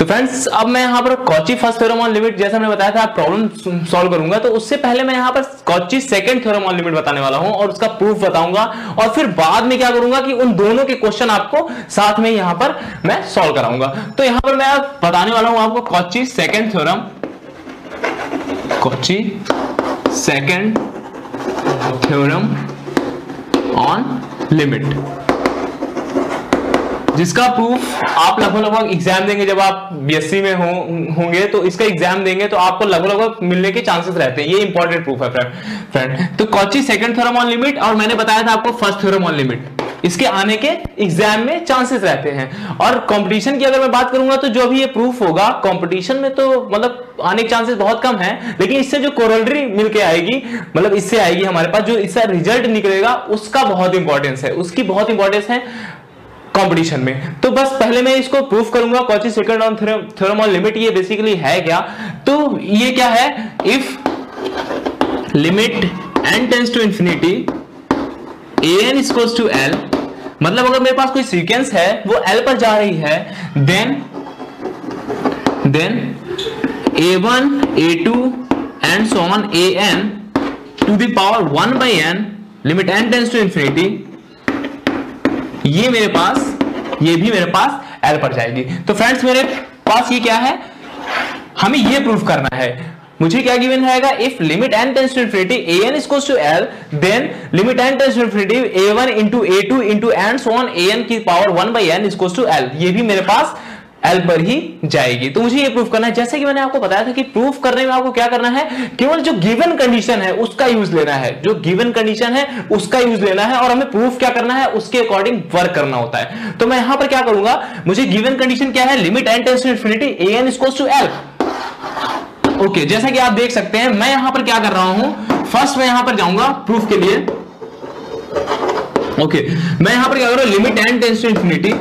तो फ्रेंड्स अब मैं यहाँ पर Cauchy first theorem on limit जैसे मैंने बताया था प्रॉब्लम सॉल्व करूँगा। तो उससे पहले मैं यहाँ पर Cauchy second theorem on limit बताने वाला हूँ और उसका प्रूफ बताऊँगा। और फिर बाद में क्या करूँगा कि उन दोनों के क्वेश्चन आपको साथ में यहाँ पर मैं सॉल्व कराऊँगा। तो यहाँ पर मैं बताने वाला हूँ आपको Cauchy second theorem Cauchy second theorem on limit जिसका प्रूफ आप लगभग लगभग एग्ज़ाम देंगे, जब आप बीएससी में होंगे तो इसका एग्ज़ाम देंगे तो आपको लगभग लगभग मिलने के चांसेस रहते हैं। ये इंपॉर्टेंट प्रूफ है फ्रेंड तो Cauchy second theorem on limit और मैंने बताया था आपको फ़र्स्ट थ्योरम ऑन लिमिट इसके आने के एग्ज़ाम में चांसेस रहते हैं। और कंपटीशन की अगर मैं बात करूँगा तो जो भी ये प्रूफ होगा कंपटीशन में तो मतलब आने के चांसेस बहुत कम है, लेकिन इससे जो कोरोलरी मिलके आएगी मतलब इससे आएगी हमारे पास, जो इसका रिज़ल्ट निकलेगा, उसका बहुत इंपॉर्टेंस है। उसकी बहुत इंपॉर्टेंस है कंपटीशन में। तो बस पहले मैं इसको प्रूफ करूँगा Cauchy second on theorem on limit ये बेसिकली है क्या? तो ये क्या है? If limit n tends to infinity a n equals to l मतलब अगर मेरे पास कोई सीक्वेंस है, वो एल पर जा रही है then then a one a two and so on a n to the power one by n limit n tends to infinity ये मेरे पास ये भी मेरे पास एल पर जाएगी। तो फ्रेंड्स मेरे पास ये क्या है? हमें ये प्रूफ करना है। मुझे क्या गिवन रहेगा? If limit n tends to infinity a n equals to l then limit n tends to infinity a one into a two into so on a n की power one by n equals to l ये भी मेरे पास L पर ही जाएगी। तो मुझे ये proof करना है। जैसे कि मैंने आपको बताया था कि प्रूफ करने में आपको क्या करना है? केवल जो गिवन कंडीशन है उसका यूज़ लेना है। जो गिवन कंडीशन है उसका यूज़ लेना है और हमें प्रूफ क्या करना है? उसके अकॉर्डिंग वर्क करना होता है। तो मैं यहाँ पर क्या करूँगा? मुझे गिवन कंडीशन क्या है? Limit n tends to infinity a n equals to l okay जैसा कि आप देख सकते हैं मैं यहाँ पर क्या कर रहा हूँ? फ़र्स्ट मैं यहाँ पर जाऊँगा प्रूफ के लिए। ओके okay, मैं यहाँ पर क्या कर रहा हूँ? Limit n tends to infinity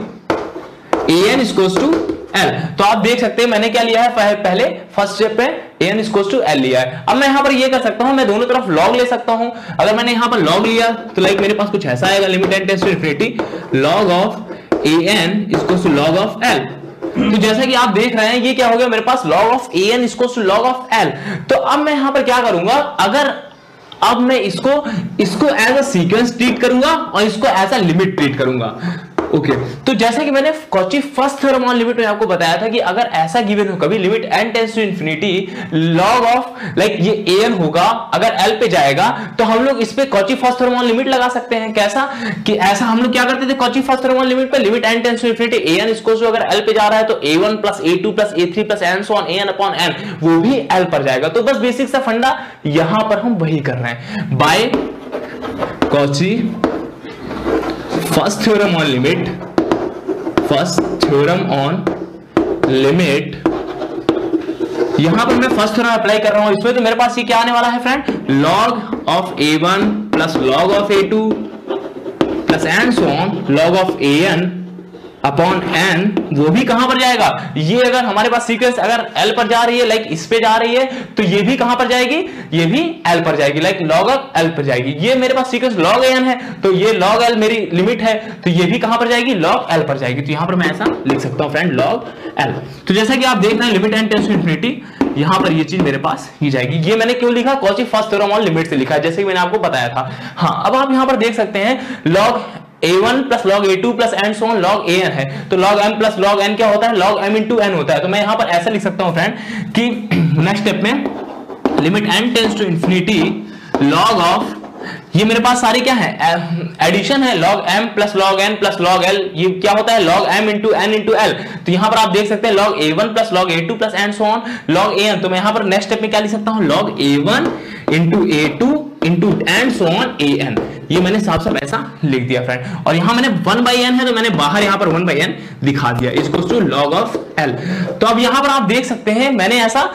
a n equals to l तो आप देख सकते हैं मैंने क्या लिया है? पहले फ़र्स्ट स्टेप पे एन इक्वल्स टू एल लिया है। अब मैं यहाँ पर ये कर सकता हूँ, मैं दोनों तरफ़ लॉग ले सकता हूँ। अगर मैंने यहाँ पर लॉग लिया तो लाइक मेरे पास कुछ ऐसा आएगा limit n tends infinity log of a n equals to log of l तो जैसा कि आप देख रहे हैं, ये क्या हो गया? मेरे पास log of a n equals to log of l तो अब मैं यहाँ पर क्या करूँगा? अगर अब मैं इसको इसको एज अ सीक्वेंस ट्रीट करूँगा और इसको एज अ लिमिट ट्रीट करूँगा। Okay okay. तो जैसा कि मैंने Cauchy first theorem on limit में आपको बताया था कि अगर ऐसा गिवन हो, कभी limit n tends to infinity log of like ये ए एन होगा, अगर एल पे जाएगा तो हम लोग इस पे Cauchy first theorem on limit लगा सकते हैं। कैसा? कि ऐसा हम लोग क्या करते थे? Cauchy first theorem on limit पे limit n tends to infinity a n इसको अगर एल पे जा रहा है तो a one plus a two plus a three plus n so a n upon n वो भी एल पर जाएगा। तो बस बेसिक सा फंडा यहाँ पर हम वही कर रहे हैं। By Cauchy first theorem on limit first theorem on limit यहाँ पर मैं फ़र्स्ट थ्योरम अप्लाई कर रहा हूँ। इसमें तो मेरे पास ये क्या आने वाला है friend log of a one plus log of a two plus and so on log of a n upon n, वो भी कहाँ पर जाएगा? ये अगर हमारे पास सीक्वेंस अगर एल पर जा रही है लाइक इस पे जा रही है तो ये भी कहाँ पर जाएगी? ये भी एल पर जाएगी लाइक लॉग ऑफ़ एल पर जाएगी। ये मेरे पास सीक्वेंस लॉग एन है तो ये लॉग एल मेरी लिमिट है तो ये भी कहाँ पर जाएगी? लॉग एल पर जाएगी। तो यहाँ पर मैं ऐसा लिख सकता हूँ फ्रेंड लॉग एल तो जैसा कि आप देख रहे हैं limit n tends to infinity यहाँ पर ये चीज़ मेरे पास ही जाएगी। ये मैंने क्यों लिखा? Cauchy first theorem on limit से लिखा जैसे कि मैंने आपको बताया था। हाँ अब आप यहाँ पर देख सकते हैं log a1 plus log a two plus and so on log a n है। तो log m plus log n क्या होता है? Log m इंटू n होता है। तो मैं यहाँ पर ऐसा लिख सकता हूँ फ्रेंड कि नेक्स्ट स्टेप में limit n tends to infinity log of ये मेरे पास सारी क्या है? एडिशन है, log m plus log n plus log l, ये क्या होता है? Log m into n into l तो यहाँ पर आप देख सकते हैं, log a1 plus log a2 plus and so on log an तो मैं यहाँ पर नेक्स्ट स्टेप में क्या लिख सकता हूँ? Log a1 into a2 into and so on an ये मैंने साफ़ साफ़ ऐसा लिख दिया फ्रेंड और यहाँ मैंने वन बाई एन है तो मैंने बाहर यहाँ पर वन बाई एन दिखा दिया. इसको टू लॉग ऑफ़ एल तो अब यहाँ पर आप देख सकते हैं, मैंने ऐसा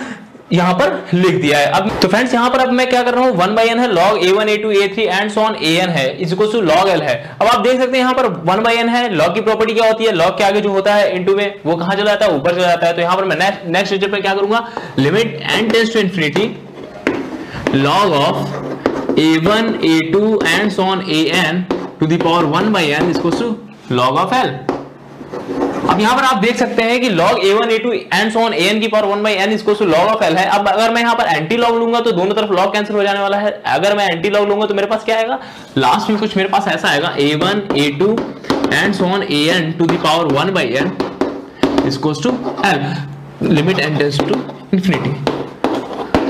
यहाँ पर लिख दिया है. अब तो फ्रेंड्स यहाँ पर अब मैं क्या कर रहा हूँ? वन बाई एन है log a one a two a three and so on a n है. इसको टू लॉग एल है. अब आप देख सकते हैं यहाँ पर वन बाई एन है लॉग की प्रॉपर्टी क्या होती है? लॉग के आगे जो होता है इनटू में, वो कहाँ चला जाता है? ऊपर चला जाता है. तो यहाँ पर मैं नेक्स्ट नेक्स्ट स्टेप पे क्या करूँगा? Limit n tends to infinity log of a1 a2 and so on an to the power 1 by n is equals to log of l. अब यहाँ पर आप देख सकते हैं कि log a1 a2 and so on an की power 1 by n equals to log of l है। अब अगर मैं यहाँ पर एंटी लॉग लूँगा तो दोनों तरफ़ log कैंसिल हो जाने वाला है। अगर मैं एंटी लॉग लूँगा तो मेरे पास क्या आएगा? लास्ट में कुछ मेरे पास ऐसा आएगा। A1 a2 and so on an to the power 1 by n equals to l. Limit n tends to infinity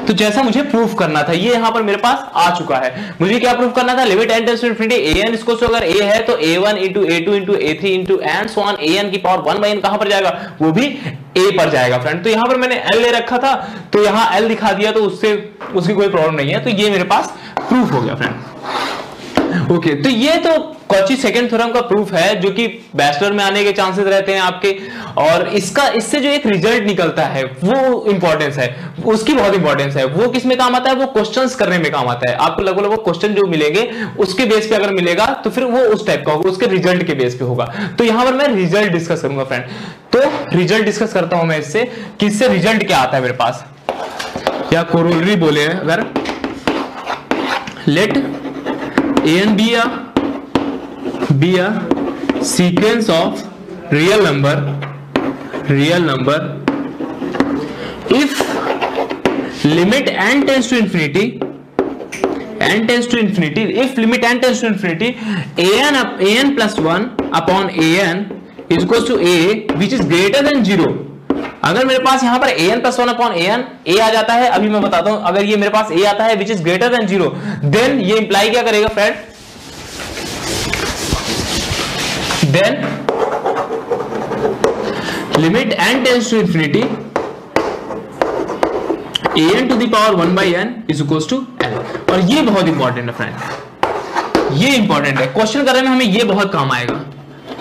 तो जैसा मुझे प्रूफ करना था ये यहाँ पर मेरे पास आ चुका है। मुझे क्या प्रूफ करना था? Limit n tends infinity n इसको अगर ए है तो a one into a two into a three into and so on a n की पावर वन बाई एन कहाँ पर जाएगा? वो भी ए पर जाएगा फ्रेंड तो यहाँ पर मैंने एल ले रखा था तो यहाँ एल दिखा दिया तो उससे उसकी कोई प्रॉब्लम नहीं है। तो ये मेरे पास प्रूफ हो गया फ्रेंड ओके okay, तो ये तो कॉची सेकंड थ्योरम का प्रूफ है, जो कि बैचलर में आने के चांसेस रहते हैं आपके। और इसका, इससे जो एक रिज़ल्ट निकलता है, वो इंपॉर्टेंस है। उसकी बहुत इंपॉर्टेंस है। वो किसमें काम आता है? वो क्वेश्चंस करने में काम आता है। आपको लगभग लगभग क्वेश्चन जो मिलेंगे, उसके बेस पे अगर मिलेगा तो फिर वो उस टाइप का होगा, उसके रिज़ल्ट के बेस पे होगा। तो यहाँ पर मैं रिज़ल्ट डिस्कस करूँगा फ्रेंड तो रिज़ल्ट डिस्कस करता हूँ मैं इससे कि इससे रिज़ल्ट क्या आता है मेरे पास। या कोरोलरी बोले अगर। लेट ए एन बी या be a sequence of real number real number if limit n tends to infinity n tends to infinity if limit n tends to infinity an up an plus 1 upon an is equals to a which is greater than 0 अगर मेरे पास यहाँ पर a n plus one upon a n a आ जाता है अभी मैं बताता हूँ अगर ये मेरे पास ए आता है which is greater than zero then ये इंप्लाई क्या करेगा friend then, limit n tends to infinity. A n to the power 1 by n is equals to l. और ये बहुत इंपॉर्टेंट है फ्रेंड ये इंपॉर्टेंट है. क्वेश्चन करने में हमें ये बहुत काम आएगा.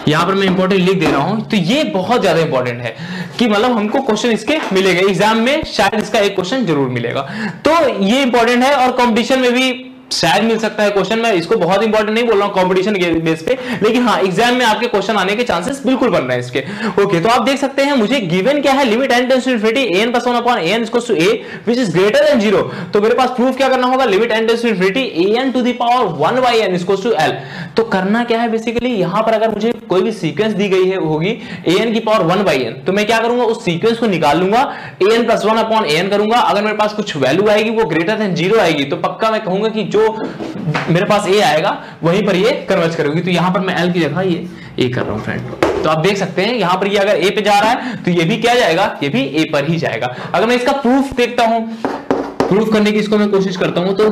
यहाँ पर मैं इंपॉर्टेंट लिख दे रहा हूँ. तो ये बहुत ज़्यादा इंपॉर्टेंट है कि मतलब हमको क्वेश्चन इसके मिलेगा. एग्ज़ाम में शायद इसका एक क्वेश्चन ज़रूर मिलेगा. तो ये इंपॉर्टेंट है और कंपटीशन में भी शायद मिल सकता है क्वेश्चन मैं इसको बहुत इंपॉर्टेंट नहीं बोल रहा हूँ कॉम्पिटिशन के बेस पे, लेकिन हाँ एग्ज़ाम में आपके क्वेश्चन आने के चांसेस बिल्कुल बन रहे हैं इसके। ओके तो आप देख सकते हैं, मुझे गिवन क्या है? Limit n tends infinity n plus one upon n equals to a which is greater than zero तो मेरे पास प्रूफ क्या करना होगा? Limit n tends infinity a n to the power one by n equals to l तो करना क्या है बेसिकली यहाँ पर अगर मुझे कोई भी सीक्वेंस दी गई है, होगी ए एन की पावर वन बाई एन तो मैं क्या करूँगा? उस सीक्वेंस को निकाल लूँगा a n plus one upon a n करूँगा। अगर मेरे पास कुछ वैल्यू आएगी, वो ग्रेटर देन ज़ीरो आएगी तो पक्का मैं कहूँगा कि जो मेरे पास ए आएगा, वहीं पर ये कन्वर्ज करेगी। तो यहाँ पर मैं एल की जगह ये ए कर रहा हूँ फ्रेंड तो आप देख सकते हैं, यहाँ पर ये अगर ए पे जा रहा है तो ये भी क्या जाएगा? ये भी ए पर ही जाएगा। अगर मैं इसका प्रूफ देखता हूँ प्रूफ करने की इसको मैं कोशिश करता हूँ तो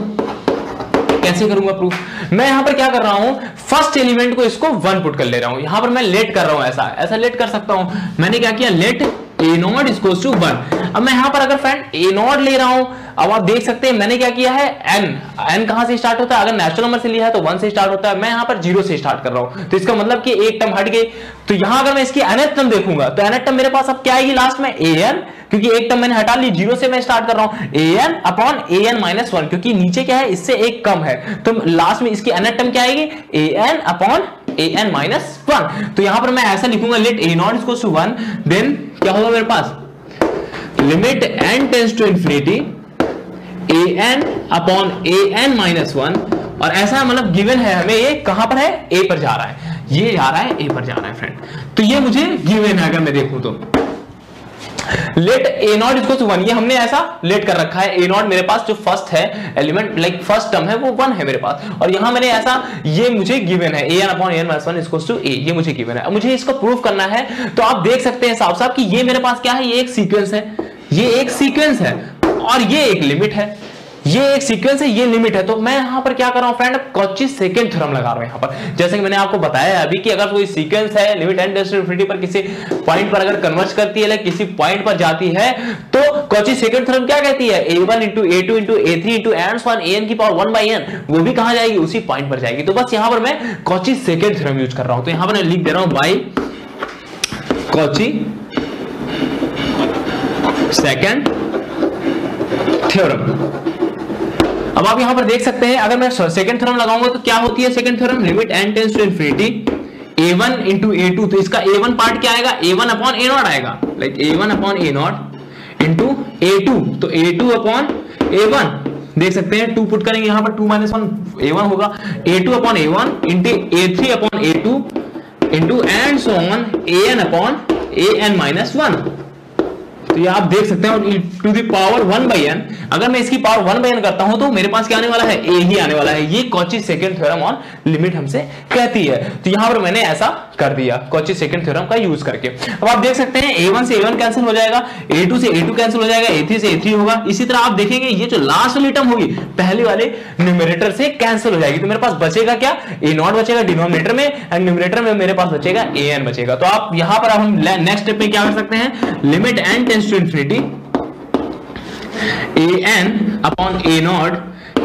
कैसे करूँगा प्रूफ मैं यहाँ पर क्या कर रहा हूँ फ़र्स्ट एलिमेंट को इसको वन पुट कर ले रहा हूँ। यहाँ पर मैं लेट कर रहा हूँ, ऐसा ऐसा लेट कर सकता हूँ। मैंने क्या किया? Let a naught is to one अब मैं यहाँ पर अगर फ्रेंड ए नॉट ले रहा हूँ, अब आप देख सकते हैं मैंने क्या किया है? एन एन कहाँ से स्टार्ट होता है? अगर नेचुरल नंबर से लिया है तो वन से स्टार्ट होता है। मैं यहाँ पर ज़ीरो से स्टार्ट कर रहा हूँ। तो इसका मतलब कि एक टर्म हट गई। तो यहाँ अगर मैं इसकी एनथ टर्म देखूँगा तो एनथ टर्म मेरे पास अब क्या आएगी लास्ट में? ए एन क्योंकि एक टर्म मैंने हटा ली ज़ीरो से मैं स्टार्ट कर रहा हूँ। A n upon a n minus one क्योंकि नीचे क्या है? इससे एक कम है। तो लास्ट में इसकी एनथ टर्म क्या आएगी? A n upon a n minus one तो यहाँ पर मैं ऐसा लिखूँगा let a naught is to one then क्या होगा मेरे पास? Limit n tends to infinity a n upon a n minus one और ऐसा मतलब गिवन है हमें ये कहाँ पर है? ए पर जा रहा है। ये जा रहा है ए पर जा रहा है फ्रेंड तो ये मुझे गिवन है अगर मैं देखूँ तो। लेट ए नॉट इसको टू वन ये हमने ऐसा लेट कर रखा है। ए नॉट मेरे पास जो फ़र्स्ट है एलिमेंट लाइक फ़र्स्ट टर्म है, वो वन है मेरे पास। और यहाँ मैंने ऐसा, ये मुझे गिवन है। A n upon n minus one इसको टू ए ये मुझे गिवन है। मुझे इसको प्रूफ करना है। तो आप देख सकते हैं साफ़ साफ़ कि ये मेरे पास क्या है? ये एक सीक्वेंस है। ये एक सीक्वेंस है और ये एक लिमिट है। ये एक सीक्वेंस है, ये लिमिट है। तो मैं यहाँ पर क्या कर रहा हूँ फ्रेंड कॉची सेकंड थ्योरम लगा रहा हूँ यहाँ पर। जैसे कि मैंने आपको बताया अभी कि अगर कोई सीक्वेंस है लिमिट एंड इंफिनिटी पर किसी पॉइंट पर अगर कन्वर्ज करती है किसी पॉइंट पर जाती है तो कॉची सेकंड थ्योरम क्या कहती है? A one into a two into a three into n one n की पावर वन बाई एन वो भी कहाँ जाएगी? उसी पॉइंट पर जाएगी। तो बस यहाँ पर मैं कॉची सेकंड थ्योरम यूज़ कर रहा हूँ। तो यहाँ पर मैं लिख दे रहा हूँ बाई कॉची सेकंड थ्योरम अब आप यहाँ पर देख सकते हैं, अगर मैं सेकंड थ्योरम लगाऊँगा तो क्या होती है second theorem limit n tends to infinity a1 into a two तो इसका a1 पार्ट क्या आएगा? A1 अपॉन ए नॉट आएगा. Like a1 upon a naught into a two तो a2 अपॉन a1 देख सकते हैं टू पुट करेंगे यहाँ पर two minus one a one होगा. A two upon a one into a three upon a two into and so on a n upon a n minus one तो ये आप देख सकते हैं to the power one by n अगर मैं इसकी पावर वन बाई एन करता हूँ तो मेरे पास क्या आने वाला है? ए ही आने वाला है। ये कॉची सेकेंड थ्योरम और लिमिट हमसे कहती है। तो यहाँ पर मैंने ऐसा कर दिया। कॉची सेकंड थ्योरम का यूज़ करके। अब आप देख सकते हैं ए से ए कैंसिल हो जाएगा ए से ए कैंसिल हो जाएगा ए से ए होगा। इसी तरह आप देखेंगे, ये जो लास्ट वाली टर्म होगी, पहले वाले न्यूमिनेटर से कैंसिल हो जाएगी। तो मेरे पास बचेगा क्या? ए नॉट बचेगा डिनोमिनेटर में एंड न्यूमिनेटर में मेरे पास बचेगा ए एन बचेगा। तो आप यहाँ पर हम नेक्स्ट स्टेप में क्या कर सकते हैं? Limit n tends to infinity a n upon a naught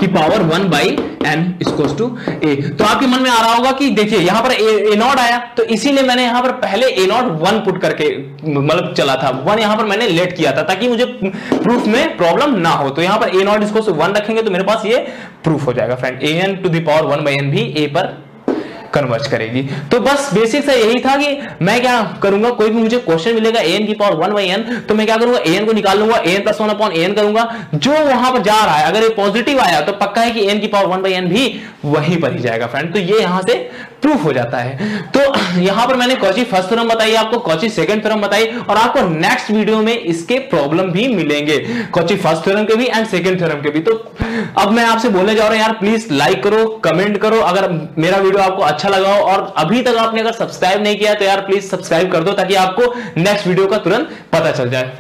की power one by n equal to a तो आपके मन में आ रहा होगा कि देखिए, यहाँ पर ए नॉट आया तो इसीलिए मैंने यहाँ पर पहले ए नॉट वन पुट करके मतलब चला था। वन यहाँ पर मैंने लेट किया था, ताकि मुझे प्रूफ में प्रॉब्लम ना हो। तो यहाँ पर ए नॉट इसको वन रखेंगे तो मेरे पास ये प्रूफ हो जाएगा friend a n to the power one by n भी ए पर कन्वर्ज करेगी। तो बस बेसिक सा यही था कि मैं क्या करूँगा, कोई भी मुझे क्वेश्चन मिलेगा एन की पावर वन बाई एन तो मैं क्या करूँगा एन को निकाल लूँगा n plus one upon n करूँगा। जो वहाँ पर जा रहा है, अगर ये पॉजिटिव आया तो पक्का है कि एन की पावर वन बाई एन भी वहीं पर ही जाएगा फ्रेंड तो ये यहाँ से प्रूफ हो जाता है। तो यहाँ पर मैंने कौची फ़र्स्ट थ्योरम बताई, आपको कौची सेकंड थ्योरम बताई, और आपको नेक्स्ट वीडियो में इसके प्रॉब्लम भी मिलेंगे। कौची फ़र्स्ट थ्योरम के भी एंड सेकंड थ्योरम के भी। तो अब मैं आपसे बोलने जा रहा हूँ, यार प्लीज़ लाइक करो कमेंट करो। अगर मेरा वीडियो आपको अच्छा लगा हो, और अभी तक आपने अगर सब्सक्राइब नहीं किया तो यार प्लीज़ सब्सक्राइब कर दो, ताकि आपको नेक्स्ट वीडियो का तुरंत पता चल जाए।